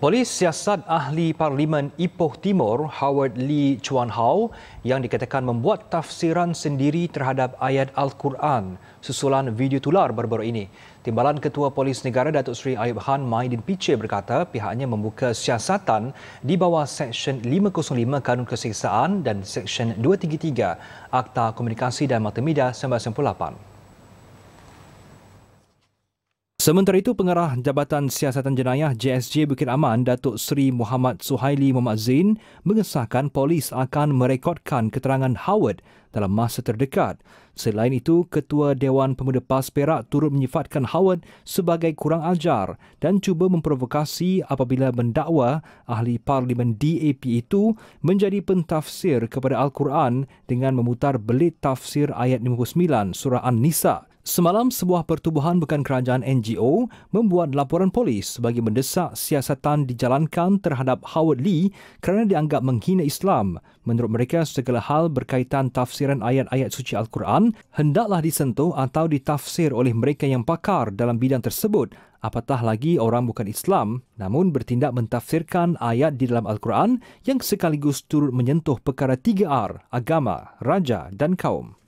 Polis siasat ahli Parlimen Ipoh Timur Howard Lee Chuan Hao yang dikatakan membuat tafsiran sendiri terhadap ayat Al-Quran susulan video tular baru-baru ini. Timbalan Ketua Polis Negara Datuk Seri Ayub Han Maidin Piche berkata pihaknya membuka siasatan di bawah Seksyen 505 Kanun Keseksaan dan Seksyen 233 Akta Komunikasi dan Multimedia 1998. Sementara itu, Pengarah Jabatan Siasatan Jenayah JSJ Bukit Aman, Datuk Seri Muhammad Suhaili Muhammad Zain mengesahkan polis akan merekodkan keterangan Howard dalam masa terdekat. Selain itu, Ketua Dewan Pemuda PAS Perak turut menyifatkan Howard sebagai kurang ajar dan cuba memprovokasi apabila mendakwa ahli Parlimen DAP itu menjadi pentafsir kepada Al-Quran dengan memutar belit tafsir ayat 59 surah An-Nisa Semalam, sebuah pertubuhan bukan kerajaan NGO membuat laporan polis bagi mendesak siasatan dijalankan terhadap Howard Lee kerana dianggap menghina Islam. Menurut mereka, segala hal berkaitan tafsiran ayat-ayat suci Al-Quran hendaklah disentuh atau ditafsir oleh mereka yang pakar dalam bidang tersebut apatah lagi orang bukan Islam namun bertindak mentafsirkan ayat di dalam Al-Quran yang sekaligus turut menyentuh perkara 3R, agama, raja dan kaum.